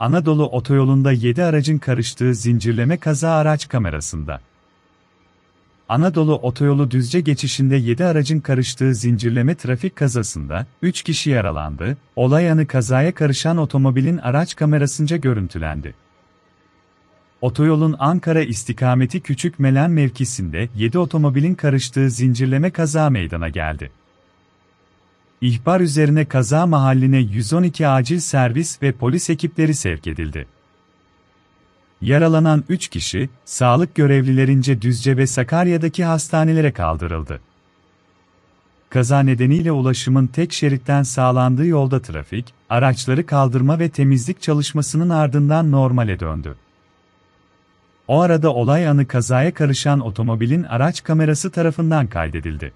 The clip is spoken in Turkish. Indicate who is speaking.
Speaker 1: Anadolu otoyolunda 7 aracın karıştığı zincirleme kaza araç kamerasında. Anadolu otoyolu Düzce geçişinde 7 aracın karıştığı zincirleme trafik kazasında 3 kişi yaralandı. Olay anı kazaya karışan otomobilin araç kamerasınca görüntülendi. Otoyolun Ankara istikameti Küçük Melen mevkisinde 7 otomobilin karıştığı zincirleme kaza meydana geldi. İhbar üzerine kaza mahalline 112 acil servis ve polis ekipleri sevk edildi. Yaralanan 3 kişi, sağlık görevlilerince Düzce ve Sakarya'daki hastanelere kaldırıldı. Kaza nedeniyle ulaşımın tek şeritten sağlandığı yolda trafik, araçları kaldırma ve temizlik çalışmasının ardından normale döndü. O arada olay anı kazaya karışan otomobilin araç kamerası tarafından kaydedildi.